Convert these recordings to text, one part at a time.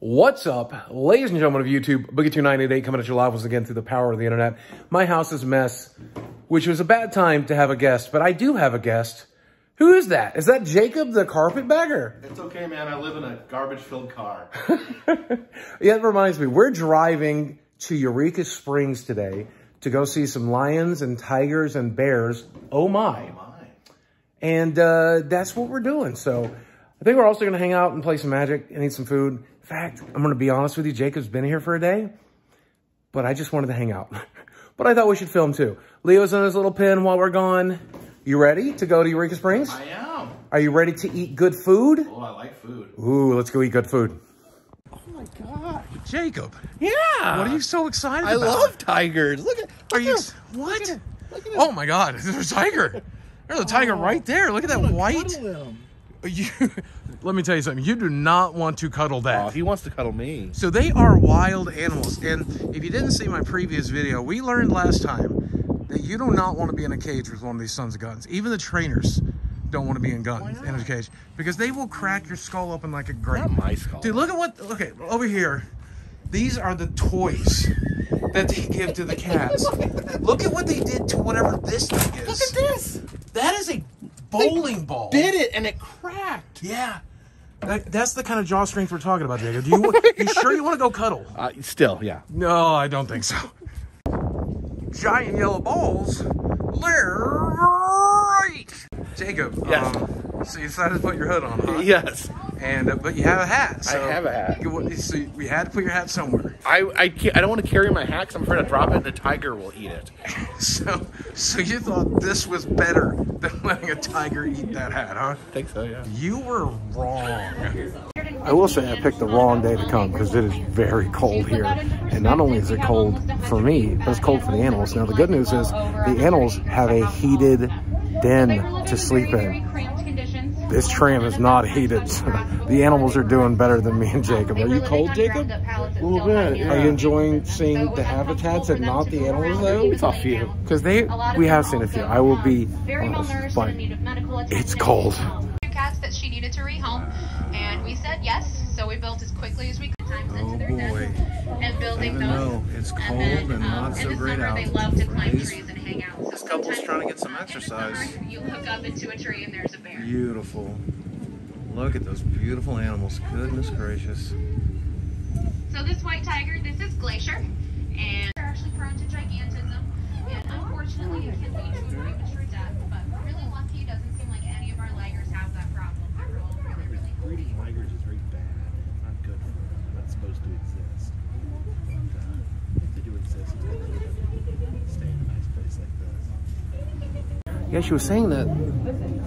What's up, ladies and gentlemen of YouTube? Boogie2988 coming at you live once again through the power of the internet. My house is a mess, which was a bad time to have a guest, but I do have a guest. Who is that? Is that Jacob, the carpetbagger? It's okay, man. I live in a garbage-filled car. Yeah, it reminds me, we're driving to Eureka Springs today to go see some lions and tigers and bears. Oh my. My. And uh, that's what we're doing. So I think we're also going to hang out and play some magic and eat some food. In fact, I'm going to be honest with you. Jacob's been here for a day, but I just wanted to hang out. but I thought we should film too. Leo's in his little pen while we're gone. You ready to go to Eureka Springs? I am. Are you ready to eat good food? Oh, I like food. Ooh, let's go eat good food. Oh my god. Jacob, Yeah. what are you so excited I about? love tigers. Look at. Are you, at- what? Look at, look at Oh my God, there's a tiger. There's a tiger oh. right there. Look at that him. white. You, let me tell you something. You do not want to cuddle that. Oh, he wants to cuddle me. So they are wild animals. And if you didn't see my previous video, we learned last time that you do not want to be in a cage with one of these sons of guns. Even the trainers don't want to be in gun in a cage because they will crack your skull open like a grape. Not my skull. Dude, look at what. Okay, over here. These are the toys that they give to the cats. look at what they did to whatever this thing is. Look at this. That is a bowling ball. Did it and it cracked. Yeah. That, that's the kind of jaw strength we're talking about, Jacob. Do you, you sure you want to go cuddle? Uh, still, yeah. No, I don't think so. Giant yellow balls. They're right. Jacob, Yes. um, so you decided to put your hood on, huh? Yes. And uh, but you have a hat. So have a hat. You, so we had to put your hat somewhere. I I, can't, I don't want to carry my hat because I'm afraid to drop it and the tiger will eat it. So so you thought this was better than letting a tiger eat that hat, huh? I think so, yeah. You were wrong. I will say I picked the wrong day to come because it is very cold here. And not only is it cold for me, but it's cold for the animals. Now, the good news is the animals have a heated den to sleep in. This tram is not heated. So the animals are doing better than me and Jacob. Are you cold, Jacob? A little bit, Are you enjoying seeing the habitats and not the animals, though? It's a few. Because they, we have seen a few. I will be very honest, malnourished but and need medical attention. it's cold. Two cats that she needed to rehome, and we said yes. So we built as quickly as we could. Times into their nest and building Oh, Even those. though it's And cold then, and um, not so in the great summer, out, they love to climb Please. trees and hang out. So This couple's sometimes, trying to get some exercise. summer, You hook up into a tree and there's a bear. Beautiful. Look at those beautiful animals. Goodness gracious. So this white tiger, this is Glacier, and they're actually prone to gigantism, and unfortunately it can lead to a premature death. But we're really lucky. It doesn't seem like any of our ligers have that problem. They're all really, really healthy. breeding tigers is very bad. Not good for them. They're not supposed to exist. But uh, if they do exist, it's better for them to stay in a nice place like this. Yeah, she was saying that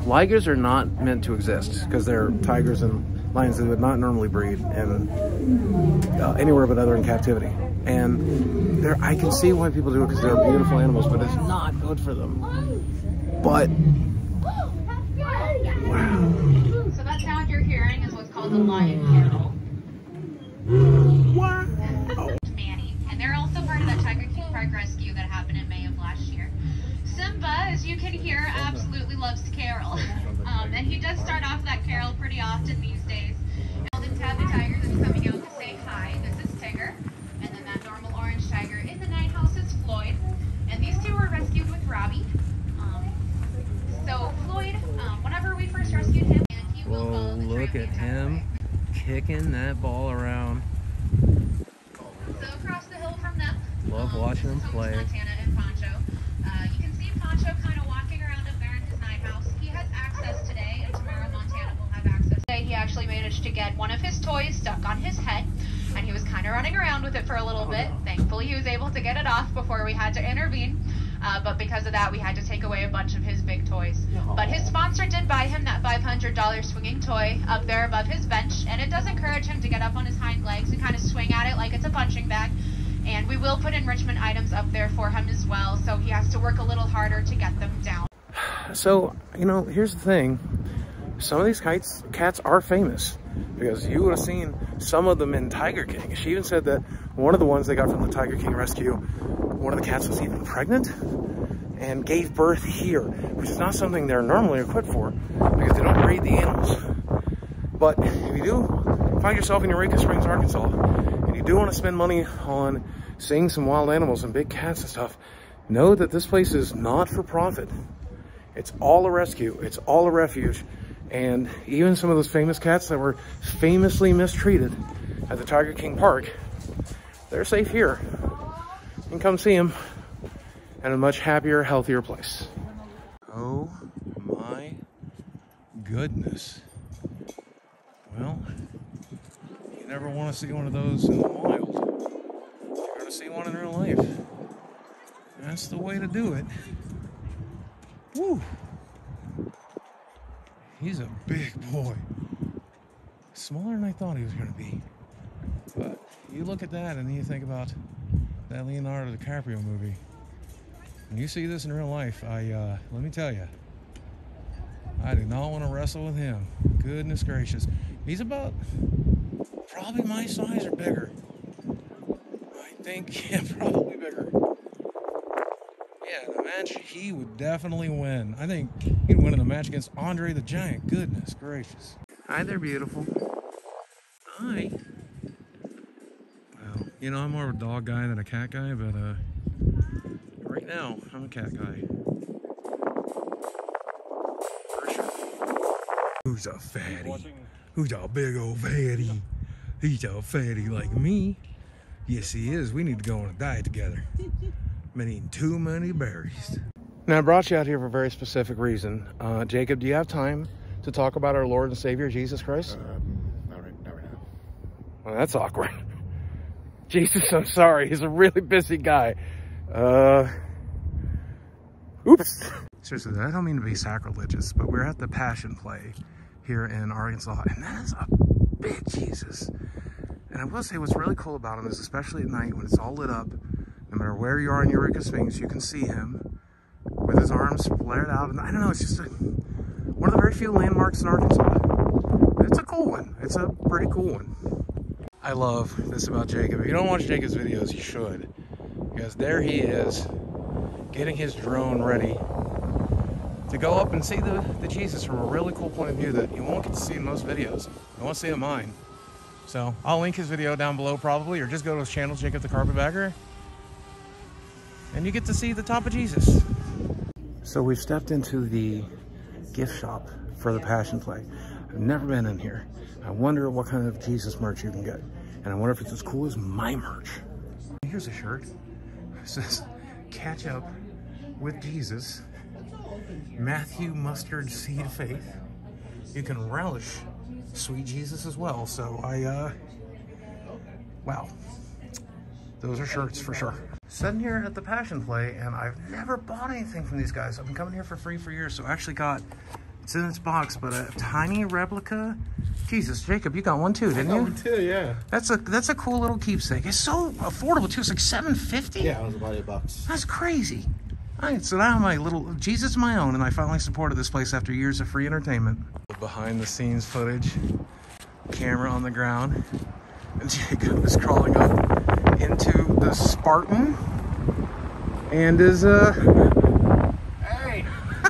ligers are not meant to exist because they're tigers and lions that would not normally breed in uh, anywhere but other in captivity. And there, I can see why people do it because they're beautiful animals, but it's not good for them. But So that sound you're hearing is what's called the lion kennel. Manny. And they're also part of that Tiger King Park rescue that happened in May of last year. Simba, as you can hear, absolutely loves Carol. Um, and he does start off that Carol pretty often these days. Golden tabby tiger that's coming out to say hi. This is Tigger. And then that normal orange tiger in the night house is Floyd. And these two were rescued with Robbie. Um, so Floyd, um, whenever we first rescued him, and he will Whoa, look at him kicking that ball around. So across the hill from them. Love um, watching him is play. Montana and. Uh, you can see Poncho kind of walking around up there in his night house. He has access today, and tomorrow Montana will have access. Today he actually get one of his toys stuck on his head, and he was kind of running around with it for a little bit. Thankfully, he was able to get it off before we had to intervene. Uh, but because of that, we had to take away a bunch of his big toys. But his sponsor did buy him that $500 swinging toy up there above his bench, and it does encourage him to get up on his hind legs and kind of swing at it like it's a punching bag. And we will put enrichment items up there for him as well, so he has to work a little harder to get them down. So, you know, here's the thing. Some of these kites, cats are famous because you would have seen some of them in Tiger King. She even said that one of the ones they got from the Tiger King rescue, one of the cats was even pregnant and gave birth here, which is not something they're normally equipped for because they don't breed the animals. But if you do find yourself in Eureka Springs, Arkansas, and you do want to spend money on seeing some wild animals and big cats and stuff, know that this place is not for profit. It's all a rescue. It's all a refuge. And even some of those famous cats that were famously mistreated at the Tiger King Park, they're safe here. And come see them at a much happier, healthier place. Oh my goodness. Well, you never want to see one of those in the wild. You're going to see one in real life. That's the way to do it. Woo! He's a big boy. Smaller than I thought he was going to be. But you look at that and you think about that Leonardo DiCaprio movie. When you see this in real life, I uh, let me tell you, I do not want to wrestle with him. Goodness gracious, he's about probably my size or bigger. I think, yeah, probably bigger. Yeah, the match, he would definitely win. I think he'd win in a match against Andre the Giant. Goodness gracious. Hi there, beautiful. Hi. Well, you know, I'm more of a dog guy than a cat guy, but uh, right now, I'm a cat guy. For sure. Who's a fatty? Who's a big old fatty? He's a fatty like me. Yes, he is. We need to go on a diet together. Been eating too many berries. Now, I brought you out here for a very specific reason. Uh, Jacob, do you have time to talk about our Lord and Savior, Jesus Christ? Um, not right, not right now. Well, that's awkward. Jesus, I'm sorry. He's a really busy guy. Uh, oops. Seriously, I don't mean to be sacrilegious, but we're at the Passion Play here in Arkansas, and that is a big Jesus. And I will say what's really cool about him is, especially at night when it's all lit up, no matter where you are in Eureka Springs, you can see him with his arms flared out. And I don't know, it's just a, one of the very few landmarks in Arkansas. It's a cool one. It's a pretty cool one. I love this about Jacob. If you don't watch Jacob's videos, you should. Because there he is, getting his drone ready to go up and see the, the Jesus from a really cool point of view that you won't get to see in most videos. You won't see in mine. So I'll link his video down below probably, or just go to his channel, Jacob the Carpetbagger, and you get to see the top of Jesus. So we've stepped into the gift shop for the Passion Play. I've never been in here. I wonder what kind of Jesus merch you can get. And I wonder if it's as cool as my merch. Here's a shirt. It says, catch up with Jesus. Matthew Mustard Seed Faith. You can relish sweet Jesus as well. So I, uh, wow. Those are shirts for sure. Sitting here at the Passion Play, and I've never bought anything from these guys. I've been coming here for free for years, so I actually got, it's in its box, but a tiny replica. Jesus, Jacob, you got one too, didn't you? one too, yeah. That's a that's a cool little keepsake. It's so affordable too. It's like seven fifty. Yeah, it was about eight bucks. That's crazy. All right, so now my little Jesus my own, and I finally supported this place after years of free entertainment. Behind the scenes footage, camera on the ground, and Jacob is crawling up into the Spartan, and is uh Hey,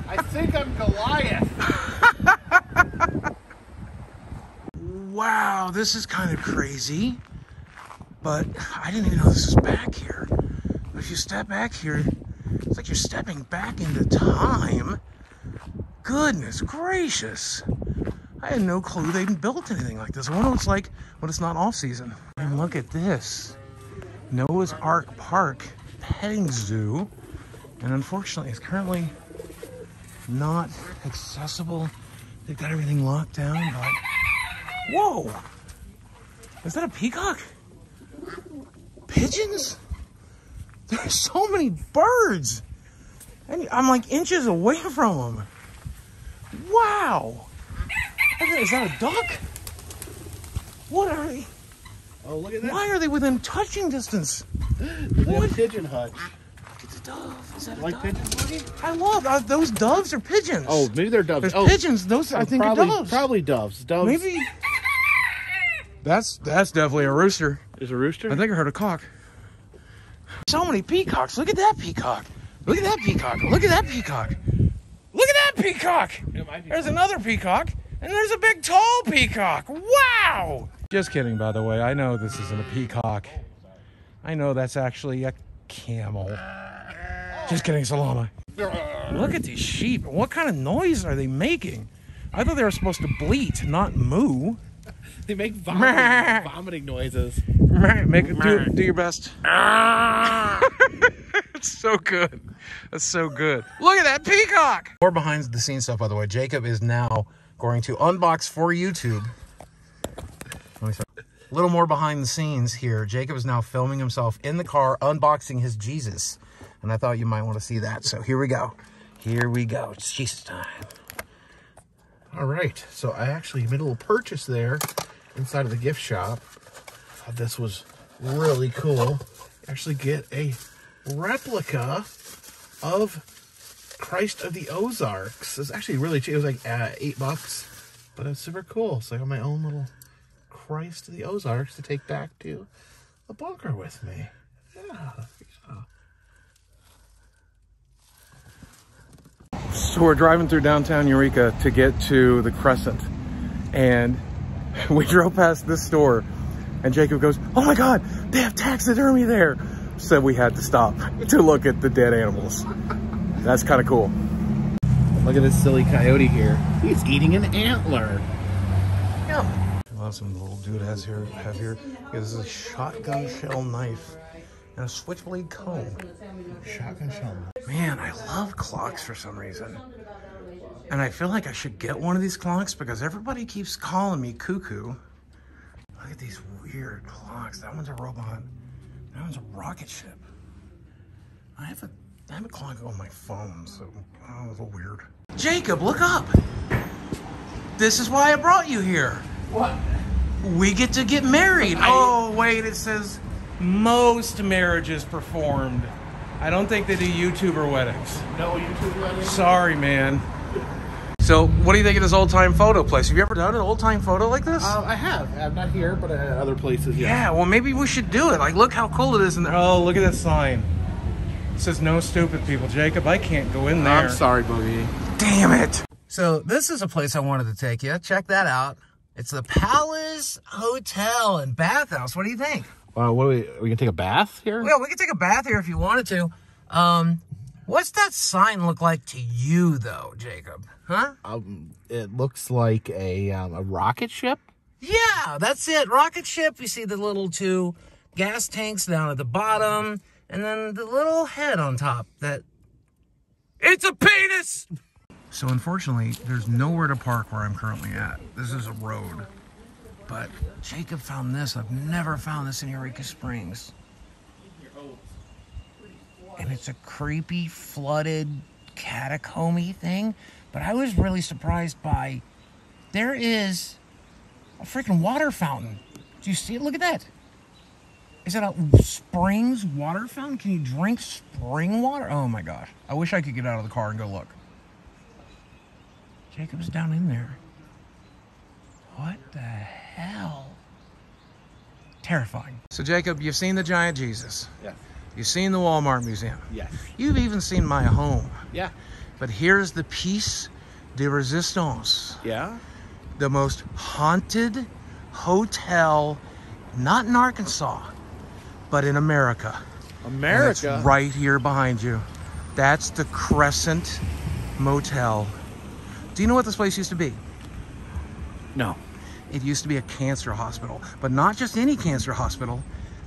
I think I'm Goliath. wow, this is kind of crazy. But I didn't even know this was back here. But if you step back here, it's like you're stepping back into time. Goodness gracious. I had no clue they even built anything like this. I wonder what it's like when it's not off season. And look at this. Noah's Ark Park petting zoo. And unfortunately, it's currently not accessible. They've got everything locked down, but whoa! Is that a peacock? Pigeons? There's so many birds! And I'm like inches away from them. Wow! Is that a duck? What are they? Oh, look at that. Why are they within touching distance? A pigeon hut. Look at the dove. Is that a Like dove? pigeons? I love uh, those doves or pigeons. Oh, maybe they're doves. there's oh, pigeons. Those I think probably, are doves. Probably doves. Doves. Maybe. That's that's definitely a rooster. Is a rooster? I think I heard a cock. So many peacocks. Look at that peacock. Look at that peacock. Look at that peacock. Look at that peacock. It might be. There's another peacock. And there's a big tall peacock. Wow! Just kidding, by the way. I know this isn't a peacock. I know that's actually a camel. Just kidding, Salama. Look at these sheep. What kind of noise are they making? I thought they were supposed to bleat, not moo. They make vomiting, vomiting noises. Make it, do, do your best. Ah! it's so good. That's so good. Look at that peacock. More behind the scenes stuff, by the way. Jacob is now going to unbox for YouTube. A little more behind the scenes here. Jacob is now filming himself in the car unboxing his Jesus. And I thought you might want to see that. So here we go. Here we go. It's Jesus time. All right, so I actually made a little purchase there inside of the gift shop. Thought this was really cool. Actually, get a replica of Christ of the Ozarks. It's actually really cheap. It was like uh, eight bucks, but it's super cool. So I got my own little Christ of the Ozarks to take back to the bunker with me. Yeah. So we're driving through downtown Eureka to get to the Crescent. And we drove past this store and Jacob goes, oh my God, they have taxidermy there. So we had to stop to look at the dead animals. That's kind of cool. Look at this silly coyote here. He's eating an antler. What some little dude has here have here is a shotgun shell knife and a switchblade comb. Shotgun shell. Man, I love clocks for some reason. And I feel like I should get one of these clocks because everybody keeps calling me cuckoo. Look at these weird clocks. That one's a robot. That one's a rocket ship. I have a I have a clock on my phone, so oh, it's a little weird. Jacob, look up. This is why I brought you here. What? We get to get married. Oh, wait, it says most marriages performed. I don't think they do YouTuber weddings. No YouTube wedding? Sorry, man. So, what do you think of this old time photo place? Have you ever done an old time photo like this? Uh, I have. I'm not here, but at other places, yeah. yeah, well, maybe we should do it. Like, look how cool it is in there. Oh, look at that sign. It says no stupid people. Jacob, I can't go in there. I'm sorry, Boogie. Damn it. So, this is a place I wanted to take you. Check that out. It's the Palace Hotel and Bathhouse. What do you think? Uh, what are we, are we gonna take a bath here? Well, we can take a bath here if you wanted to. Um, what's that sign look like to you, though, Jacob? Huh? Um, it looks like a um, a rocket ship. Yeah, that's it. Rocket ship. You see the little two gas tanks down at the bottom, and then the little head on top. That it's a penis. So unfortunately, there's nowhere to park where I'm currently at. This is a road. But Jacob found this. I've never found this in Eureka Springs. And it's a creepy, flooded, catacomby thing. But I was really surprised by there is a freaking water fountain. Do you see it? Look at that. Is that a springs water fountain? Can you drink spring water? Oh my gosh. I wish I could get out of the car and go look. Jacob's down in there. What the hell? Terrifying. So, Jacob, you've seen the giant Jesus. Yeah. You've seen the Walmart Museum. Yes. You've even seen my home. Yeah. But here's the piece de resistance Yeah. the most haunted hotel, not in Arkansas, but in America. America. right here behind you. That's the Crescent Hotel. Do you know what this place used to be? No. It used to be a cancer hospital, but not just any cancer hospital,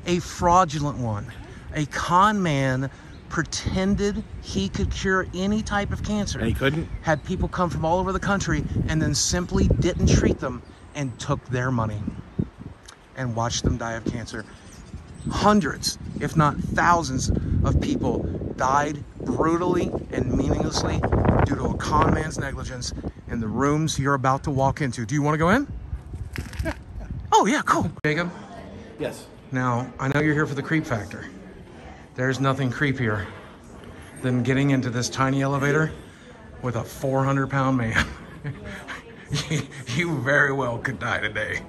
a fraudulent one. A con man pretended he could cure any type of cancer. And he couldn't? Had people come from all over the country and then simply didn't treat them and took their money and watched them die of cancer. Hundreds, if not thousands, of people died brutally and meaninglessly due to a con man's negligence in the rooms you're about to walk into. Do you want to go in? Oh, yeah, cool. Jacob, Yes. now I know you're here for the creep factor. There's nothing creepier than getting into this tiny elevator with a 400 pound man. you very well could die today.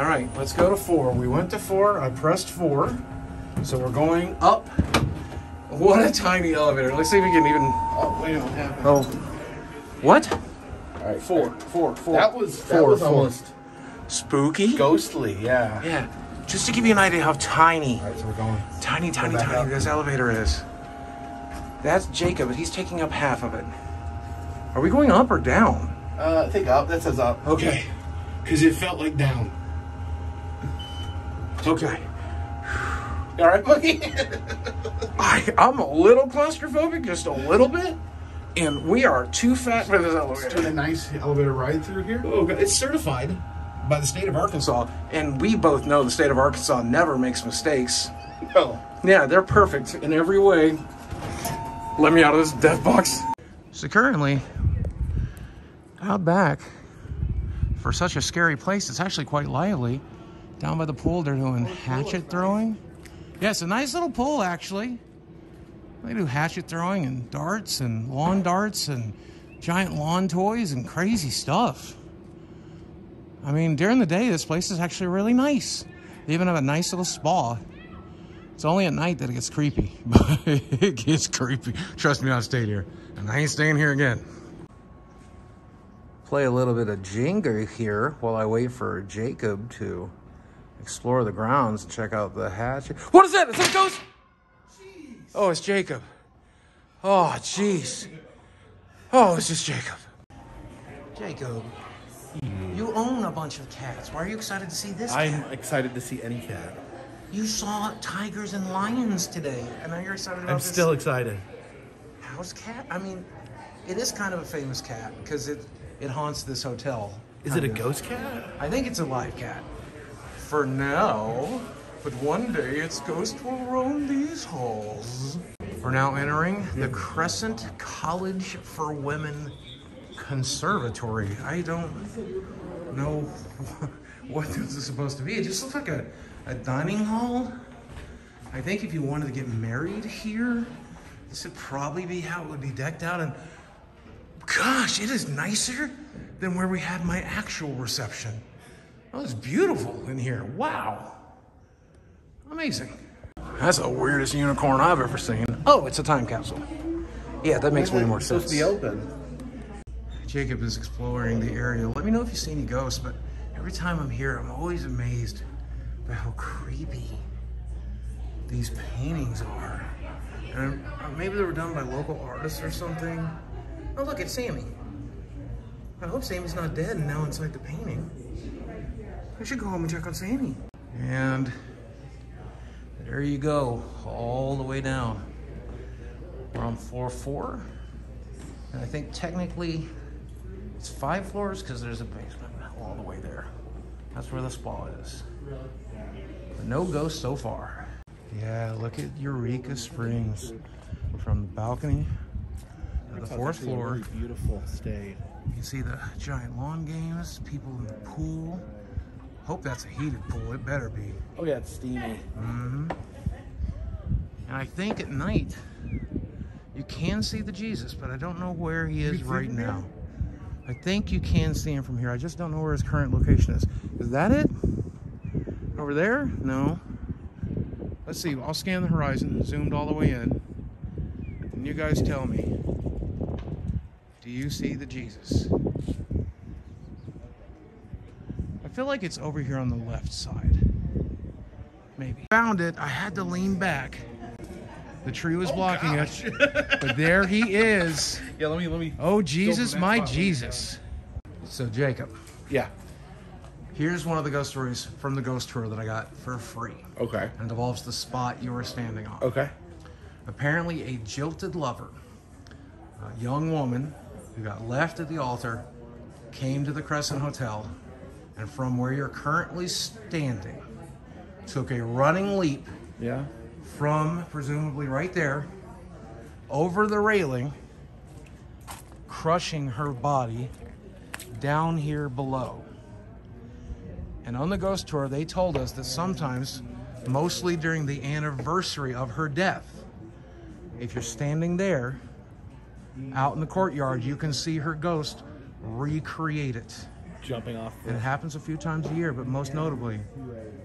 All right, let's go to four. We went to four. I pressed four. So we're going up. What a tiny elevator. Let's see if we can even. Oh, wait, what happened? Oh. What? All right, Four, four, four. That was that Four, was four. almost spooky. ghostly. Yeah. Yeah, just to give you an idea how tiny, All right, so we're going. tiny, tiny, back tiny up. this elevator is. That's Jacob, and he's taking up half of it. Are we going up or down? Uh, I think up. That says up. Okay, because it felt like down. Okay. All right, Boogie. I, I'm a little claustrophobic, just a little bit, and we are too fat for this elevator. Doing a nice elevator ride through here. Oh, God, it's certified by the state of Arkansas, and we both know the state of Arkansas never makes mistakes. Oh. Yeah, they're perfect in every way. Let me out of this death box. So currently, out back, for such a scary place, it's actually quite lively. Down by the pool, they're doing hatchet throwing. Yeah, a nice little pool, actually. They do hatchet throwing and darts and lawn darts and giant lawn toys and crazy stuff. I mean, during the day, this place is actually really nice. They even have a nice little spa. It's only at night that it gets creepy, but it gets creepy. Trust me, I stayed here, and I ain't staying here again. Play a little bit of Jenga here while I wait for Jacob to explore the grounds and check out the hatch. What is that? Is that a ghost? Oh, it's Jacob. Oh, jeez. Oh, it's just Jacob. Jacob, you own a bunch of cats. Why are you excited to see this I'm cat? excited to see any cat. You saw tigers and lions today, and now you're excited about I'm this still excited. house cat. I mean, it is kind of a famous cat because it it haunts this hotel. Is it a of. ghost cat? I think it's a live cat. For now, but one day its ghost will roam these halls. We're now entering the hmm. Crescent College for Women Conservatory. I don't know what this is supposed to be. It just looks like a, a dining hall. I think if you wanted to get married here, this would probably be how it would be decked out. And gosh, it is nicer than where we had my actual reception. Oh, it's beautiful in here. Wow. Amazing. That's the weirdest unicorn I've ever seen. Oh, it's a time capsule. Yeah, that makes way more It's sense. supposed to be open. Jacob is exploring the area. Let me know if you see any ghosts, but every time I'm here, I'm always amazed by how creepy these paintings are. And uh, maybe they were done by local artists or something. Oh, look, it's Sammy. I hope Sammy's not dead and now inside the painting. I should go home and check on Sammy. And there you go, all the way down. We're on floor four. And I think technically it's five floors because there's a basement all the way there. That's where the spa is. But no ghosts so far. Yeah, look at Eureka Springs from the balcony to the fourth floor. beautiful stay. You can see the giant lawn games, people in the pool. Hope that's a heated pool. It better be. Oh yeah, it's steamy. Mm-hmm. And I think at night you can see the Jesus, but I don't know where he is right now. I think you can see him from here. I just don't know where his current location is. Is that it? Over there? No. Let's see. I'll scan the horizon, zoomed all the way in. And you guys tell me. Do you see the Jesus? I feel like it's over here on the left side. Maybe. Found it. I had to lean back. The tree was oh, blocking it. But there he is. Yeah, let me let me. Oh, Jesus, my. Jesus. So, Jacob, Yeah. here's one of the ghost stories from the ghost tour that I got for free. Okay. And it involves the spot you were standing on. Okay. Apparently, a jilted lover, a young woman who got left at the altar, came to the Crescent Hotel, and from where you're currently standing, took a running leap Yeah. from presumably right there over the railing, crushing her body down here below. And on the ghost tour, they told us that sometimes, mostly during the anniversary of her death, if you're standing there out in the courtyard, you can see her ghost recreate it. Jumping off. It happens a few times a year, but most notably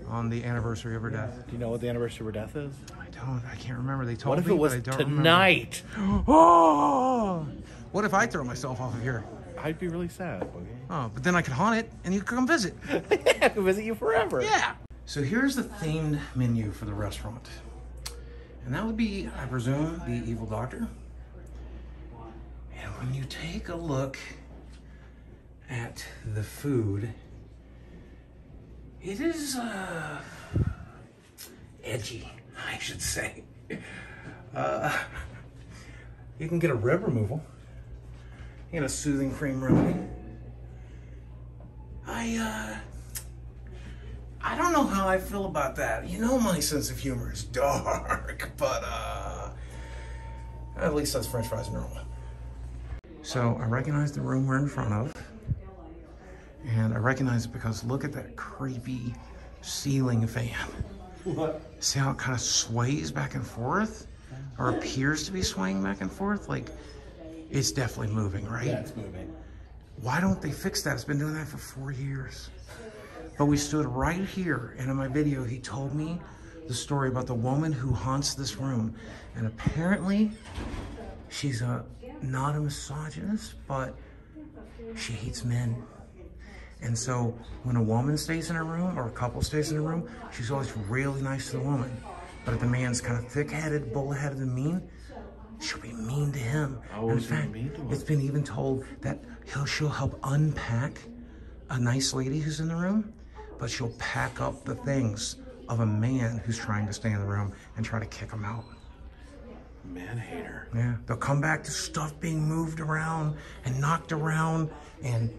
on the anniversary of her death. Do you know what the anniversary of her death is? I don't. I can't remember. They told me. What if me, it was but I don't tonight? Oh! What if I throw myself off of here? I'd be really sad. Boogie. Oh, but then I could haunt it and you could come visit. I could visit you forever. Yeah. So here's the themed menu for the restaurant. And that would be, I presume, the Evil Doctor. And when you take a look at the food, it is uh, edgy, I should say. Uh, you can get a rib removal. You get a soothing cream remedy. I, uh, I don't know how I feel about that. You know my sense of humor is dark, but uh at least that's french fries and normal. So I recognize the room we're in front of. And I recognize it because look at that creepy ceiling fan. What? See how it kind of sways back and forth? Or appears to be swaying back and forth? Like it's definitely moving, right? Yeah, it's moving. Why don't they fix that? It's been doing that for four years. But we stood right here, and in my video, he told me the story about the woman who haunts this room. And apparently, she's a not a misogynist, but she hates men. And so when a woman stays in a room or a couple stays in a room, she's always really nice to the woman. But if the man's kind of thick-headed, bull-headed, and mean, she'll be mean to him. In be fact, mean to it's been even told that he'll she'll help unpack a nice lady who's in the room, but she'll pack up the things of a man who's trying to stay in the room and try to kick him out. Man hater. Yeah, they'll come back to stuff being moved around and knocked around, and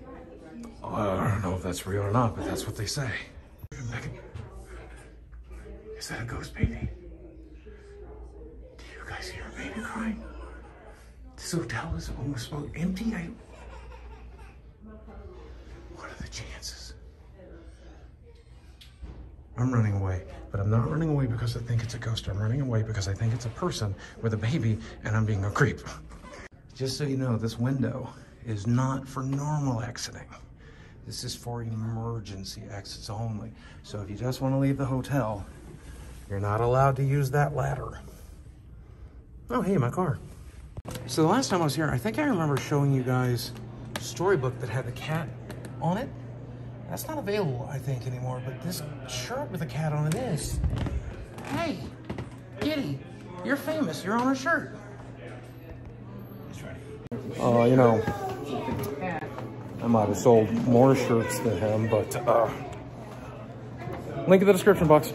oh, I don't know if that's real or not, but that's what they say. Is that a ghost baby? Do you guys hear a baby crying? This hotel is almost empty. I... What are the chances? I'm running away, but I'm not running away because I think it's a ghost. I'm running away because I think it's a person with a baby and I'm being a creep. Just so you know, this window is not for normal exiting. This is for emergency exits only. So if you just want to leave the hotel, you're not allowed to use that ladder. Oh, hey, my car. So the last time I was here, I think I remember showing you guys a storybook that had the cat on it. That's not available, I think, anymore, but this shirt with a cat on it is. Hey, Kitty, you're famous. You're on a shirt. Uh, you know, I might have sold more shirts than him, but uh, link in the description box.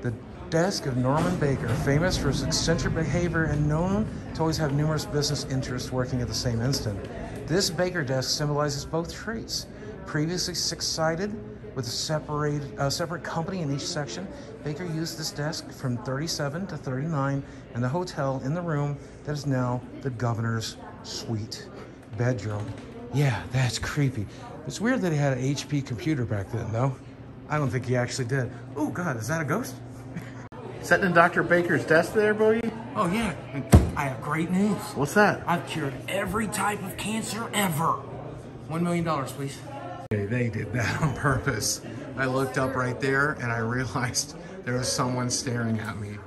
The desk of Norman Baker, famous for his eccentric behavior and known to always have numerous business interests working at the same instant. This Baker desk symbolizes both traits. Previously six-sided with a separate, uh, separate company in each section, Baker used this desk from 37 to 39 in the hotel in the room that is now the governor's suite bedroom. Yeah, that's creepy. It's weird that he had an HP computer back then, though. I don't think he actually did. Oh, God, is that a ghost? Sitting in Dr. Baker's desk there, Boogie? Oh, yeah. I have great news. What's that? I've cured every type of cancer ever. One million dollars, please. They did that on purpose. I looked up right there and I realized there was someone staring at me.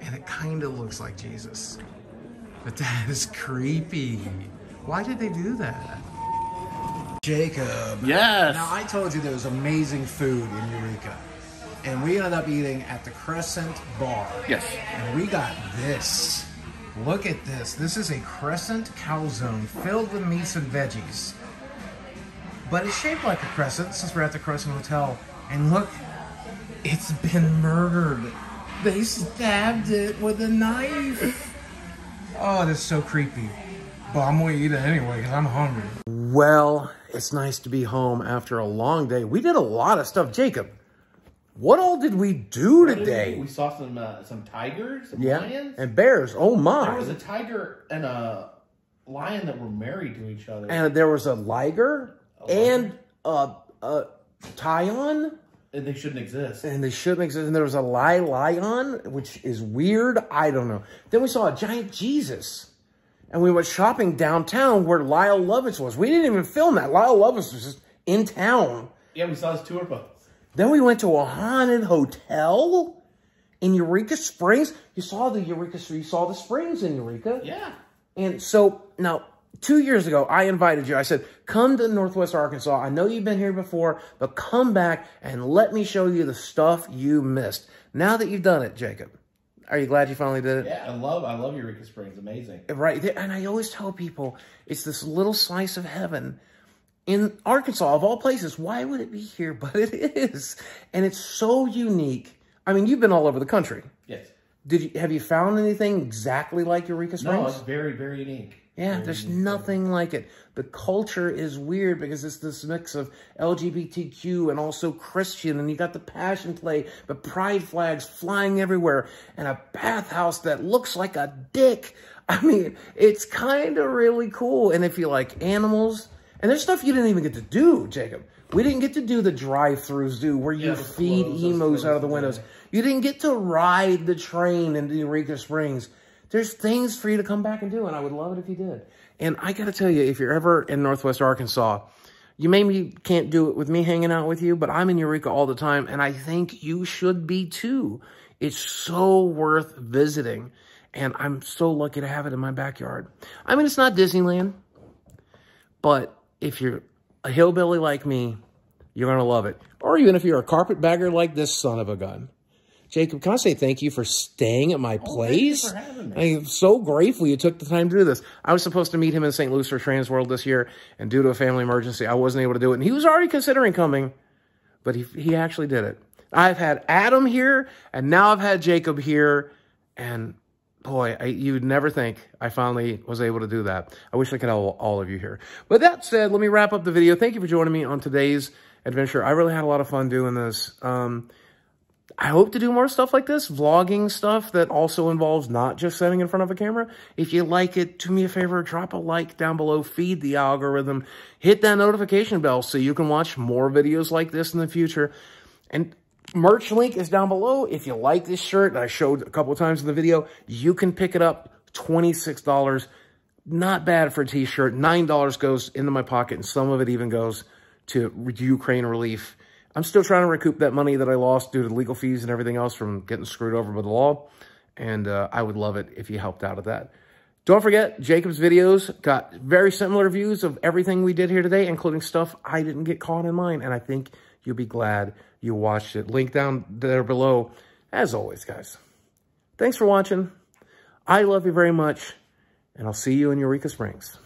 And it kind of looks like Jesus. But that is creepy. Why did they do that? Jacob. Yes. Now, I told you there was amazing food in Eureka. And we ended up eating at the Crescent Bar. Yes. And we got this. Look at this. This is a crescent calzone filled with meats and veggies. But it's shaped like a crescent since we're at the Crescent Hotel. And look, it's been murdered. They stabbed it with a knife. Oh, that's so creepy. But I'm gonna eat it anyway because I'm hungry. Well, it's nice to be home after a long day. We did a lot of stuff. Jacob, what all did we do today? We saw some uh, some tigers, some Yeah, lions. and bears. Oh my. there was a tiger and a lion that were married to each other. And there was a liger and a, a tigon, and they shouldn't exist. and they shouldn't exist. And there was a lie lion, which is weird. I don't know. Then we saw a giant Jesus, and we went shopping downtown where Lyle Lovett was. We didn't even film that. Lyle Lovett was just in town. Yeah, we saw his tour bus. Then we went to a haunted hotel in Eureka Springs. You saw the Eureka, you saw the springs in Eureka. Yeah. And so now two years ago, I invited you. I said, come to Northwest Arkansas. I know you've been here before, but come back and let me show you the stuff you missed. Now that you've done it, Jacob, are you glad you finally did it? Yeah, I love I love Eureka Springs. Amazing. Right. And I always tell people it's this little slice of heaven in Arkansas, of all places. Why would it be here? But it is. And it's so unique. I mean, you've been all over the country. Yes. Did you have you found anything exactly like Eureka Springs? No, it's very very unique. Yeah, there's nothing like it. The culture is weird because it's this mix of LGBTQ and also Christian, and you got the passion play, the pride flags flying everywhere, and a bathhouse that looks like a dick. I mean, it's kind of really cool. And if you like animals, and there's stuff you didn't even get to do, Jacob. We didn't get to do the drive-through zoo where you Yeah, feed clothes, emos out of the windows. You didn't get to ride the train into Eureka Springs. There's things for you to come back and do, and I would love it if you did. And I got to tell you, if you're ever in Northwest Arkansas, you maybe can't do it with me hanging out with you, but I'm in Eureka all the time, and I think you should be too. It's so worth visiting, and I'm so lucky to have it in my backyard. I mean, it's not Disneyland, but if you're a hillbilly like me, you're going to love it. Or even if you're a carpetbagger like this son of a gun. Jacob, can I say thank you for staying at my Oh, place? for having me. I'm so grateful you took the time to do this. I was supposed to meet him in St. Louis for Trans World this year, and due to a family emergency, I wasn't able to do it. And he was already considering coming, but he, he actually did it. I've had Adam here, and now I've had Jacob here, and boy, I, you would never think I finally was able to do that. I wish I could have all, all of you here. But that said, let me wrap up the video. Thank you for joining me on today's adventure. I really had a lot of fun doing this. Um, I hope to do more stuff like this, vlogging stuff that also involves not just sitting in front of a camera. If you like it, do me a favor, drop a like down below, feed the algorithm, hit that notification bell so you can watch more videos like this in the future. And merch link is down below. If you like this shirt that I showed a couple times in the video, you can pick it up, $26. Not bad for a t-shirt. $9 goes into my pocket, and some of it even goes to Ukraine relief. I'm still trying to recoup that money that I lost due to legal fees and everything else from getting screwed over by the law. And uh, I would love it if you helped out at that. Don't forget, Jacob's videos got very similar views of everything we did here today, including stuff I didn't get caught in mine. And I think you'll be glad you watched it. Link down there below. As always, guys, thanks for watching. I love you very much, and I'll see you in Eureka Springs.